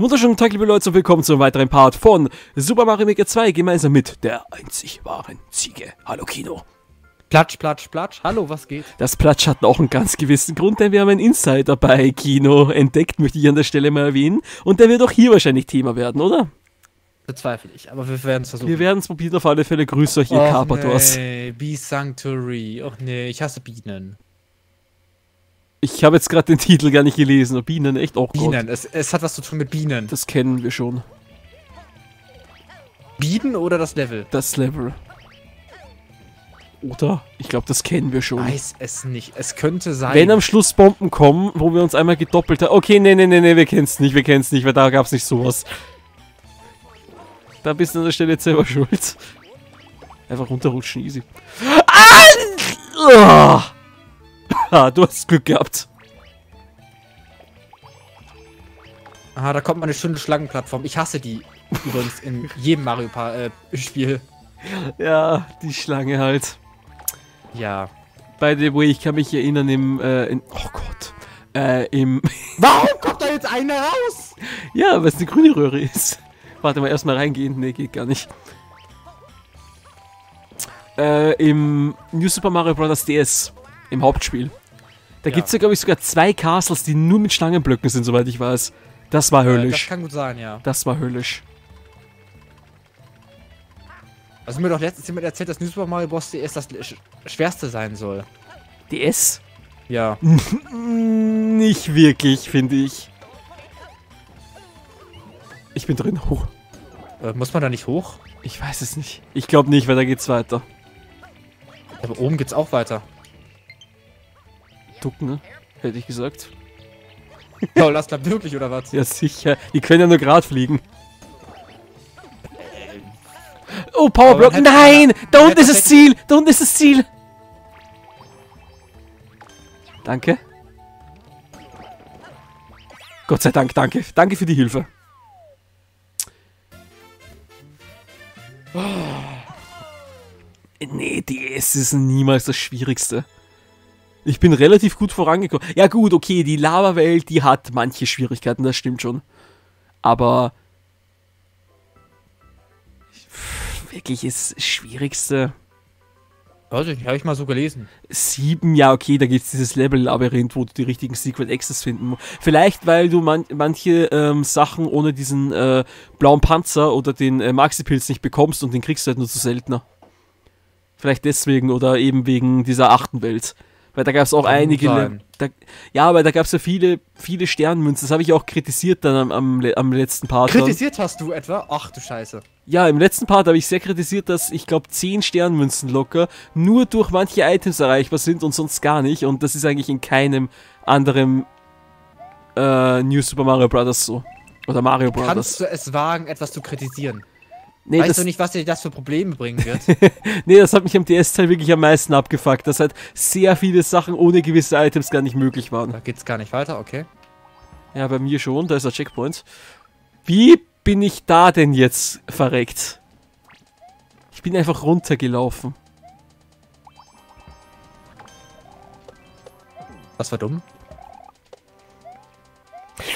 Wunderschönen Tag, liebe Leute, und willkommen zu einem weiteren Part von Super Mario Maker 2 gemeinsam mit der einzig wahren Ziege. Hallo Kino. Platsch, platsch, platsch. Hallo, was geht? Das Platsch hat auch einen ganz gewissen Grund, denn wir haben einen Insider bei Kino entdeckt, möchte ich an der Stelle mal erwähnen. Und der wird auch hier wahrscheinlich Thema werden, oder? Bezweifle ich, aber wir werden es versuchen. Wir werden es probieren, auf alle Fälle. Grüße euch, ihr Och Carpadors. nee, Bee Sanctuary. Och nee, ich hasse Bienen. Ich habe jetzt gerade den Titel gar nicht gelesen. Bienen, echt auch Gott. Bienen, es, es hat was zu tun mit Bienen. Das kennen wir schon. Bienen oder das Level? Das Level. Oder? Ich glaube, das kennen wir schon. Weiß es nicht. Es könnte sein. Wenn am Schluss Bomben kommen, wo wir uns einmal gedoppelt haben. Okay, nee, nee, nee, nee, wir kennen's nicht, wir kennen's nicht, weil da gab's nicht sowas. Da bist du an der Stelle jetzt selber schuld. Einfach runterrutschen, easy. Ah! Ah, du hast Glück gehabt. Aha, da kommt mal eine schöne Schlangenplattform. Ich hasse die übrigens in jedem Mario-Spiel. Ja, die Schlange halt. ja. By the way, ich kann mich erinnern im, äh, in, oh Gott, äh, im, Warum kommt da jetzt einer raus? ja, weil es eine grüne Röhre ist. Warte mal, erstmal reingehen. Nee, geht gar nicht. Äh, im New Super Mario Bros. DS, im Hauptspiel. Da Ja. gibt's ja, glaube ich, sogar zwei Castles, die nur mit Schlangenblöcken sind, soweit ich weiß. Das war Äh, das höllisch. kann gut sein, ja. Das war höllisch. Also mir doch letztens jemand erzählt, dass New Super Mario Bros. DS das sch schwerste sein soll. DS? Ja. Nicht wirklich, finde ich. Ich bin drin. Hoch. Äh, muss man da nicht hoch? Ich weiß es nicht. Ich glaube nicht, weil da geht's weiter. Aber oben geht's auch weiter. Ducken, ne? Hätte ich gesagt. Oh, das klappt wirklich, oder was? Ja, sicher. Die können ja nur gerade fliegen. Oh, Powerblock. Nein! Da unten ist das Ziel! Da unten ist das Ziel! Danke. Gott sei Dank, danke. Danke für die Hilfe. Nee, DS ist niemals das Schwierigste. Ich bin relativ gut vorangekommen. Ja gut, okay, die Lava-Welt, die hat manche Schwierigkeiten, das stimmt schon. Aber wirklich das Schwierigste. Also, habe ich mal so gelesen. Sieben, ja okay, da gibt's dieses Level-Labyrinth, wo du die richtigen Secret Access finden musst. Vielleicht, weil du man manche ähm, Sachen ohne diesen äh, blauen Panzer oder den äh, Maxi-Pilz nicht bekommst und den kriegst du halt nur zu seltener. Vielleicht deswegen oder eben wegen dieser achten Welt. Weil da gab es auch Kann einige. Da, ja, weil da gab es ja viele, viele Sternmünzen. Das habe ich auch kritisiert dann am, am, am letzten Part. dann. Kritisiert hast du etwa? Ach du Scheiße. Ja, im letzten Part habe ich sehr kritisiert, dass ich glaube 10 Sternmünzen locker nur durch manche Items erreichbar sind und sonst gar nicht. Und das ist eigentlich in keinem anderen äh, New Super Mario Bros. so. Oder Mario Bros. Kannst du es wagen, etwas zu kritisieren? Nee weißt das, du nicht, was dir das für Probleme bringen wird? nee, das hat mich am DS-Teil wirklich am meisten abgefuckt, dass halt sehr viele Sachen ohne gewisse Items gar nicht möglich waren. da geht's gar nicht weiter, okay. Ja, bei mir schon, da ist der Checkpoint. Wie bin ich da denn jetzt verreckt? Ich bin einfach runtergelaufen. Das war dumm.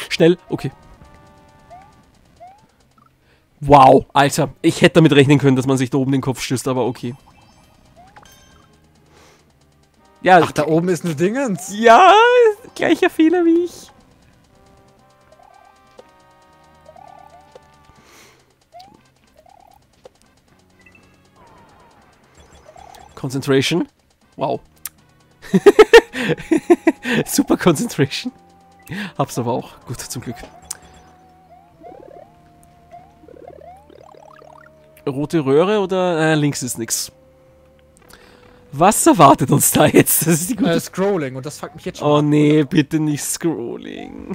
Schnell, okay. Wow, Alter. Ich hätte damit rechnen können, dass man sich da oben den Kopf stößt, aber okay. Ja, Ach, da oben ist nur Dingens. ja, gleicher Fehler wie ich. Concentration. Wow. Super Concentration. Hab's aber auch. Gut, zum Glück. Rote Röhre oder äh, links ist nix. Was erwartet uns da jetzt? Das ist die gute Äh, Scrolling und das fuckt mich jetzt schon Oh ab. nee, bitte nicht Scrolling.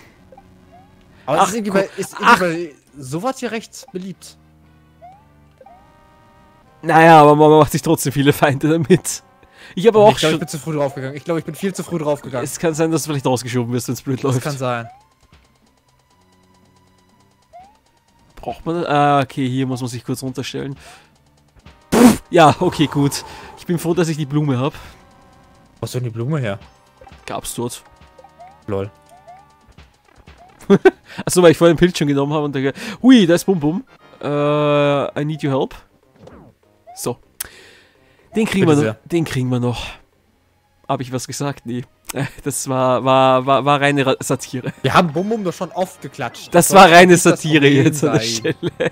Aber ach, ist irgendwie, bei, ist ach. irgendwie bei sowas hier recht beliebt. Naja, aber man macht sich trotzdem viele Feinde damit. Ich habe auch ich glaube, ich schon. bin zu früh draufgegangen. Ich glaube, ich bin viel zu früh draufgegangen. Es kann sein, dass du vielleicht rausgeschoben wirst, wenn es blöd Das läuft. kann sein. Braucht man das? Ah, okay, hier muss man sich kurz runterstellen. Pff, ja, okay, gut. Ich bin froh, dass ich die Blume habe. Wo ist denn die Blume her? Gab's dort. Lol. Achso, weil ich vorhin Pilz schon genommen habe und dachte, hui, da ist Bum Bum. Äh, I need your help. So. Den kriegen Bitte wir noch. sehr. Den kriegen wir noch. Habe ich was gesagt? Nee. Das war, war, war, war reine Satire. Wir haben Bum Bum doch schon oft geklatscht. Das soll war reine das Satire jetzt an der. Stelle.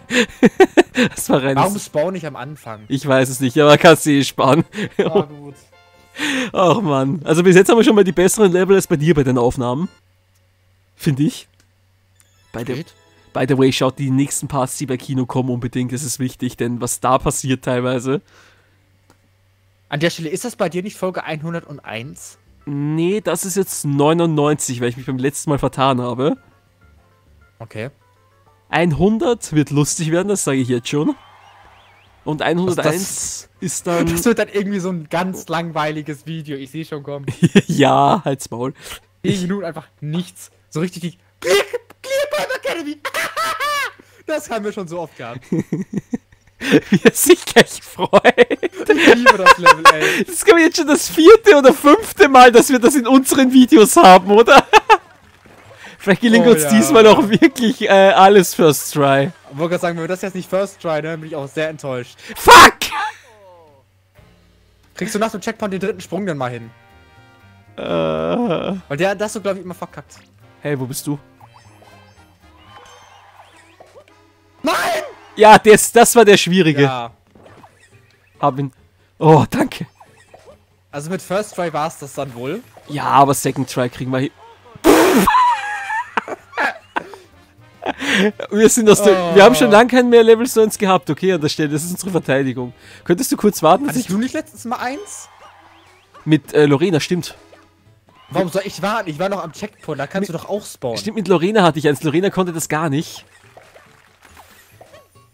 das war reine Warum spawn ich am Anfang? Ich weiß es nicht, aber kannst du eh sparen. Ah, gut. Ach man. Also bis jetzt haben wir schon mal die besseren Level als bei dir bei den Aufnahmen. Finde ich. By the, by the way, schaut die nächsten Parts, die bei Kino kommen, unbedingt. Das ist wichtig, denn was da passiert teilweise. An der Stelle, ist das bei dir nicht Folge 101? Nee, das ist jetzt 99, weil ich mich beim letzten Mal vertan habe. Okay. 100 wird lustig werden, das sage ich jetzt schon. Und 101 ist dann. Das wird dann irgendwie so ein ganz langweiliges Video. Ich sehe schon kommen. ja, halt's Maul. 10 Minuten einfach nichts. So richtig die Clear, Clear Academy. das haben wir schon so oft gehabt. Wie er sich gleich freut. Ich liebe das Level, ey. Das ist, glaube ich, jetzt schon das vierte oder fünfte Mal, dass wir das in unseren Videos haben, oder? Vielleicht gelingt Oh uns ja. diesmal auch wirklich äh, alles First Try. Ich wollte gerade sagen, wenn wir das jetzt nicht First Try, ne, bin ich auch sehr enttäuscht. Fuck! Kriegst du nach dem Checkpoint den dritten Sprung dann mal hin? Äh, Weil der, das so, glaube ich, immer verkackt. hey, wo bist du? Ja, das, das war der schwierige. Ja. Hab ihn. Oh, danke. Also mit First Try war es das dann wohl. Ja, aber Second Try kriegen wir hin. Wir sind aus der, Oh. Wir haben schon lange keinen mehr Level Stones gehabt, okay, an der Stelle. Das ist unsere Verteidigung. Könntest du kurz warten? Hattest du nicht letztens mal eins? mit äh, Lorena, stimmt. Warum soll ich warten? Ich war noch am Checkpoint, da kannst du doch auch spawnen. Stimmt, mit Lorena hatte ich eins. Lorena konnte das gar nicht.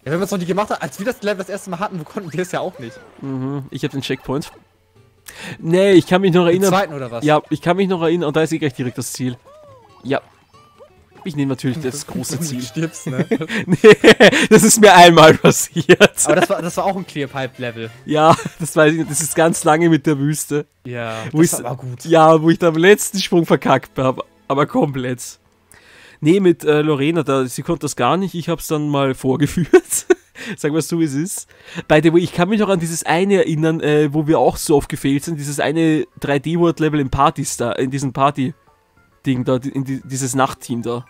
Ja, wenn wir es noch nie gemacht haben, als wir das Level das erste Mal hatten, wo konnten wir es ja auch nicht. Mhm, ich habe den Checkpoint. Nee, ich kann mich noch Den erinnern. zweiten oder was? Ja, ich kann mich noch erinnern und da ist eh gleich direkt das Ziel. Ja. Ich nehme natürlich das große Du Ziel. stirbst, ne? nee, das ist mir einmal passiert. Aber das war, das war auch ein Clear Pipe Level. Ja, das weiß ich nicht. Das ist ganz lange mit der Wüste. Ja, Wo das ich- war gut. Ja, wo ich da am letzten Sprung verkackt habe. Aber komplett. Nee, mit äh, Lorena, da, sie konnte das gar nicht. Ich habe es dann mal vorgeführt. Wir es so, wie es ist. By the way, ich kann mich noch an dieses eine erinnern, äh, wo wir auch so oft gefehlt sind. Dieses eine 3D-Word-Level im Partystar, in diesem Party-Ding da, in die, dieses Nachtteam da.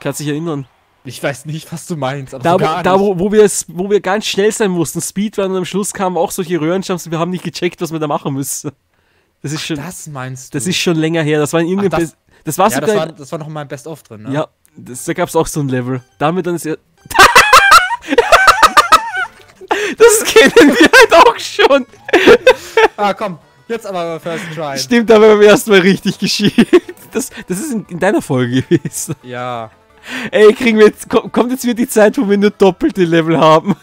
Kannst dich erinnern? Ich weiß nicht, was du meinst, aber Da, wo, da wo, wo, wir es, wo wir ganz schnell sein mussten, Speedrun und am Schluss kamen auch solche Röhrenjumps und wir haben nicht gecheckt, was wir da machen müssen. Das ist schon, das meinst du? das ist schon länger her. Das war in irgendeinem. das- Best- das war ja, das sogar. war, das war noch mal ein Best-of drin, ne? Ja, das, da gab es auch so ein Level. Da haben wir dann sehr. das kennen wir halt auch schon. Ah, komm, jetzt aber First Try. Stimmt, aber beim ersten Mal richtig geschieht. Das, das ist in, in deiner Folge gewesen. Ja. Ey, kriegen wir jetzt, ko- kommt jetzt wieder die Zeit, wo wir nur doppelte Level haben.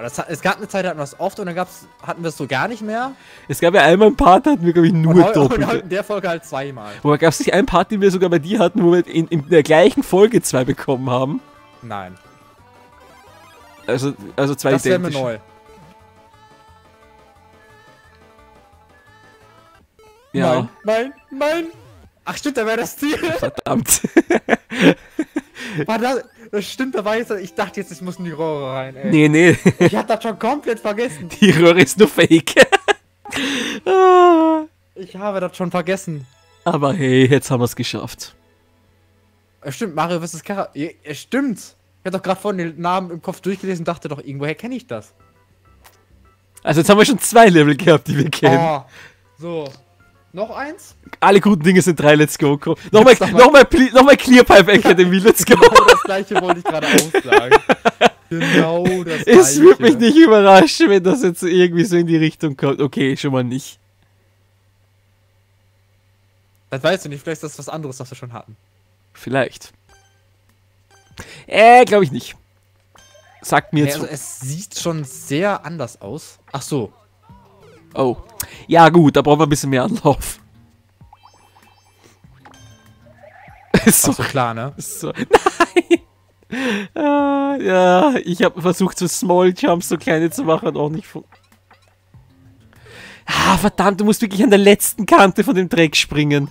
Aber das, es gab eine Zeit, da hatten wir es oft und dann gab's, hatten wir es so gar nicht mehr. Es gab ja einmal ein Part, da hatten wir, glaube ich, nur Und, heu- und in der Folge halt zweimal. Wobei gab es nicht einen Part, den wir sogar bei dir hatten, wo wir in, in der gleichen Folge zwei bekommen haben? Nein. Also, also zwei Das wäre mir identische. neu. Ja, Nein, nein, nein. Ach stimmt, da wäre das Ziel. verdammt. War das, das stimmt, da war jetzt, ich dachte jetzt, ich muss in die Rohre rein, ey. nee, nee, Ich hab das schon komplett vergessen. die Röhre ist nur fake. Ah, Ich habe das schon vergessen. Aber hey, jetzt haben wir es geschafft. Stimmt, Mario vs. Kara. Ja, ja, stimmt. Ich hab doch gerade vorhin den Namen im Kopf durchgelesen und dachte doch, irgendwoher kenne ich das. Also jetzt haben wir schon zwei Level gehabt, die wir kennen. Oh, so. Noch eins? Alle guten Dinge sind drei, let's go. Komm. Nochmal, nochmal, nochmal Clearpipe Academy, let's go. Genau das gleiche wollte ich gerade aussagen. genau das gleiche. Es würde mich nicht überraschen, wenn das jetzt irgendwie so in die Richtung kommt. Okay, schon mal nicht. Das weißt du nicht, vielleicht ist das was anderes, was wir schon hatten. Vielleicht. Äh, glaube ich nicht. Sagt mir jetzt. also es sieht schon sehr anders aus. Ach so. Oh. Ja, gut, da brauchen wir ein bisschen mehr Anlauf. so, Ach so, klar, ne? so. Nein! Ah, ja, ich habe versucht, so Small Jumps so kleine zu machen und auch nicht. fun- Ah, verdammt, du musst wirklich an der letzten Kante von dem Dreck springen.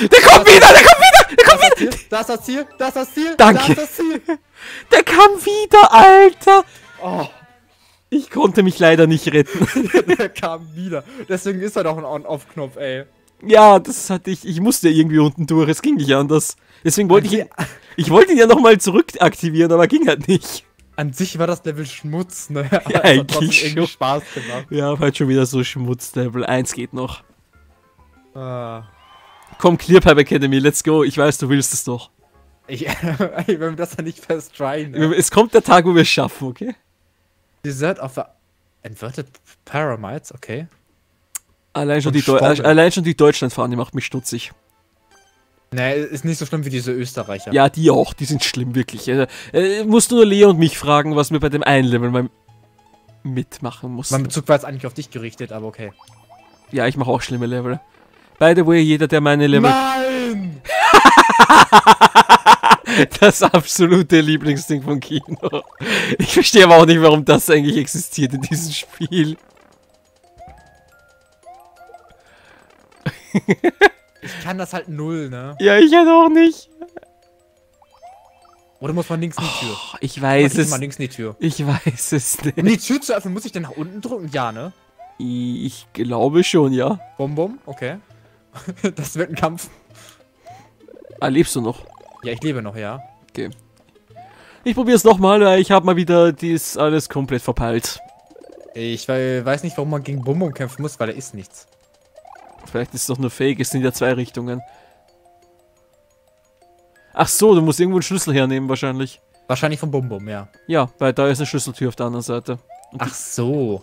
Der kommt wieder, der kommt wieder, der kommt Das wieder. das ist das Ziel, das ist das Ziel. Danke. Das Ziel. Der kam wieder, Alter. Oh, Ich konnte mich leider nicht retten. der kam wieder. Deswegen ist er doch ein On-Off-Knopf, ey. Ja, das hatte ich. Ich musste irgendwie unten durch. Es ging nicht anders. Deswegen wollte ich ihn, ich wollte ihn ja nochmal zurück aktivieren, aber ging halt nicht. an sich war das Level Schmutz, ne? Aber es hat eigentlich schon. Spaß gemacht. Ja, halt schon wieder so Schmutz. Level 1 geht noch. Ah. Komm, Clearpipe Academy, let's go. Ich weiß, du willst es doch. Ich, wenn wir das ja nicht fest tryen. Ne? Es kommt der Tag, wo wir es schaffen, okay? Desert of a Inverted Pyramids, okay. Allein schon, Und die, Deu allein schon die Deutschlandfahren, die macht mich stutzig. Ne, ist nicht so schlimm wie diese Österreicher. Ja, die auch, die sind schlimm, wirklich. Äh, äh, musst du nur Leo und mich fragen, was wir bei dem einen Level mal mitmachen mussten. Mein Bezug war jetzt eigentlich auf dich gerichtet, aber okay. Ja, ich mache auch schlimme Level. By the way, jeder, der meine Level. Nein! Das absolute Lieblingsding von Kino. Ich verstehe aber auch nicht, warum das eigentlich existiert in diesem Spiel. Ich kann das halt null, ne? Ja, ich halt auch nicht. Oder muss man links in die Tür? Oh, ich weiß es. mal links in die Tür. Ich weiß es Um nicht. die Tür zu öffnen, muss ich denn nach unten drücken? Ja, ne? Ich glaube schon, ja. Bum bum, okay. Das wird ein Kampf. Ah, lebst du noch? Ja, ich lebe noch, ja. Ich probiere es nochmal, weil ich habe mal wieder dies alles komplett verpeilt. Ich wei- weiß nicht, warum man gegen Bum Bum kämpfen muss, weil er ist nichts. Vielleicht ist es doch nur fake, es sind ja zwei Richtungen. Ach so, du musst irgendwo einen Schlüssel hernehmen wahrscheinlich. Wahrscheinlich von Bum Bum, ja. Ja, weil da ist eine Schlüsseltür auf der anderen Seite. Ach so.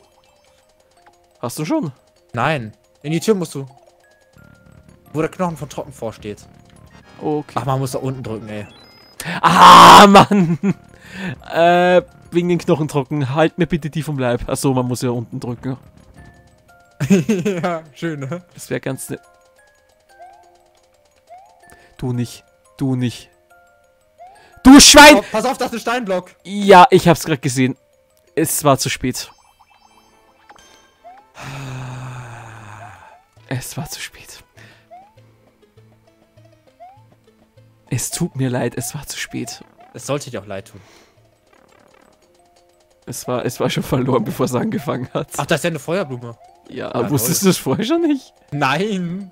Hast du schon? Nein. In die Tür musst du. Wo der Knochen von Trocken vorsteht. Okay. Ach, man muss da unten drücken, ey. Ah, Mann! äh, wegen den Knochen trocken. Halt mir bitte die vom Leib. Achso, man muss ja unten drücken. ja, schön, ne? Das wäre ganz nett. Du nicht. Du nicht. Du Schwein! Oh, pass auf, das ist ein Steinblock. Ja, ich hab's gerade gesehen. Es war zu spät. Es war zu spät. Es tut mir leid, es war zu spät. Es sollte dir auch leid tun. Es war, es war schon verloren, bevor es angefangen hat. Ach, da ist ja eine Feuerblume. ja, ah, wusstest du das vorher schon nicht? Nein.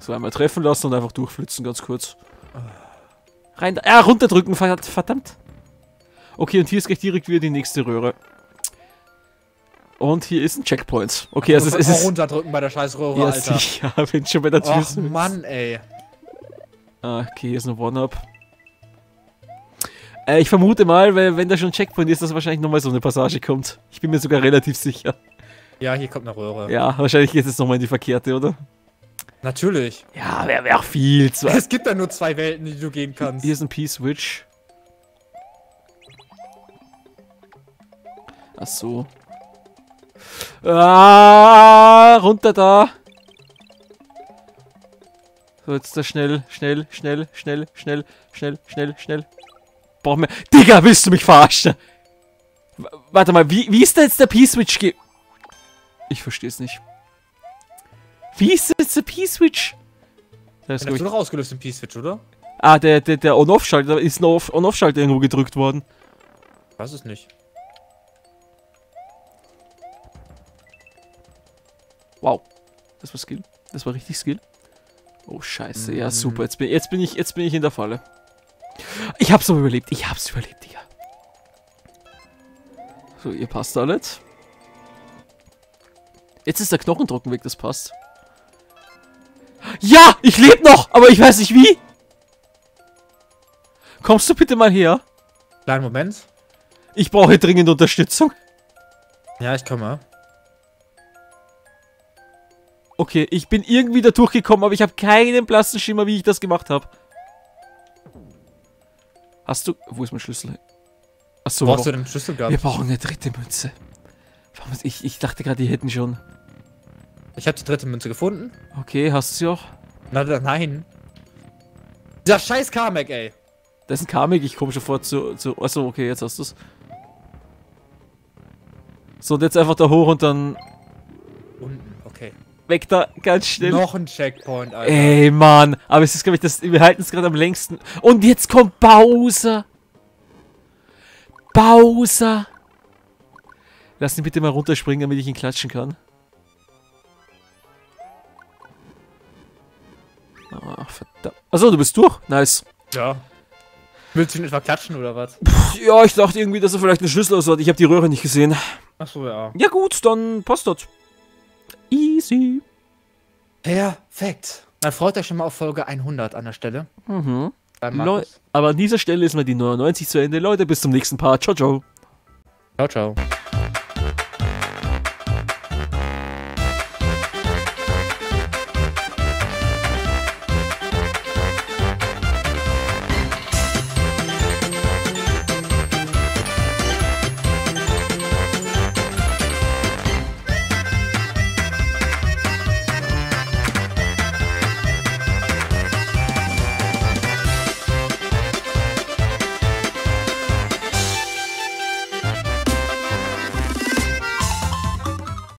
So einmal treffen lassen und einfach durchflitzen, ganz kurz. Rein da. Ja, runterdrücken, verdammt. Okay, und hier ist gleich direkt wieder die nächste Röhre. Und hier ist ein Checkpoint. Okay, also es, Muss es auch ist. runterdrücken bei der scheiß Röhre, Ja, Alter. sicher, wenn schon bei der Tür sind. Mann, ey. Ah, okay, hier ist ein One-Up. Äh, ich vermute mal, weil wenn da schon ein Checkpoint ist, dass wahrscheinlich nochmal so eine Passage kommt. Ich bin mir sogar relativ sicher. Ja, hier kommt eine Röhre. Ja, wahrscheinlich geht es nochmal in die verkehrte, oder? Natürlich. Ja, wäre wär auch viel zu. Es gibt ja nur zwei Welten, in die du gehen kannst. Hier ist ein P-Switch. Ach so. Ah, runter da. So, jetzt da schnell, schnell, schnell, schnell, schnell, schnell, schnell, schnell. Brauchen wir. Digga, willst du mich verarschen? W warte mal, wie, wie ist da jetzt der P-Switch ge... Ich verstehe es nicht. Wie ist jetzt der P-Switch? Da ist, Den glaub hast du doch ausgelöst im P-Switch, oder? Ah, der, der, der On-Off-Schalter, ist ein Off- On-Off-Schalter irgendwo gedrückt worden. Weiß es nicht. Wow. Das war Skill. Das war richtig Skill. Oh, scheiße. Ja, Mm. super. Jetzt bin, jetzt bin ich, jetzt bin ich in der Falle. Ich hab's aber überlebt. Ich hab's überlebt, Digga. So, ihr passt alles. Jetzt ist der Knochendrucken weg, das passt. Ja, ich lebe noch, aber ich weiß nicht wie. Kommst du bitte mal her? Kleinen Moment. Ich brauche dringend Unterstützung. Ja, ich komme. Okay, ich bin irgendwie da durchgekommen, aber ich habe keinen blassen Schimmer, wie ich das gemacht habe. Hast du... Wo ist mein Schlüssel? Achso, hast du den Schlüssel wir gehabt? brauchen eine dritte Münze. Ich, ich dachte gerade, die hätten schon. Ich habe die dritte Münze gefunden. Okay, hast du sie auch? Na, nein. Dieser scheiß Kamek, ey. Das ist ein Kamek, ich komme schon vor zu... zu achso, okay, jetzt hast du's. So, und jetzt einfach da hoch und dann Unten. Weg da, ganz schnell. Noch ein Checkpoint, Alter. Ey, Mann. Aber es ist, glaube ich, das. Wir halten es gerade am längsten. Und jetzt kommt Bowser. Bowser. Lass ihn bitte mal runterspringen, damit ich ihn klatschen kann. Ach, verdammt. Achso, du bist durch. Nice. Ja. Willst du ihn etwa klatschen oder was? Ja, ich dachte irgendwie, dass er vielleicht einen Schlüssel so hat. Ich habe die Röhre nicht gesehen. Achso, ja. Ja, gut, dann passt das. Easy. Perfekt. Dann freut euch schon mal auf Folge 100 an der Stelle. Mhm. Leu. Aber an dieser Stelle ist mal die 99 zu Ende. Leute, bis zum nächsten Part. Ciao, ciao. Ciao, ciao.